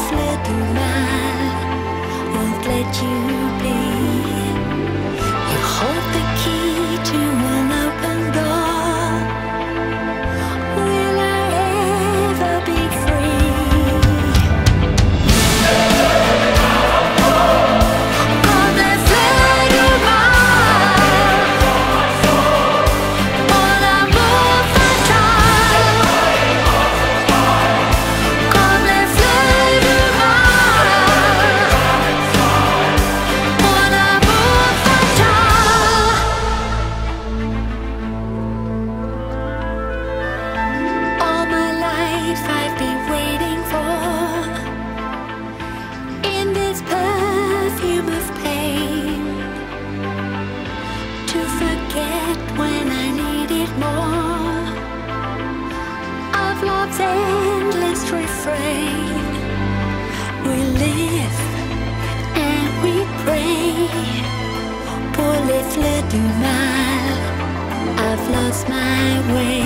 this little man won't let you be. life I've been waiting for. In this perfume of pain. To forget when I needed more. Of love's endless refrain. We live and we pray. Pour les fleurs du mal. I've lost my way.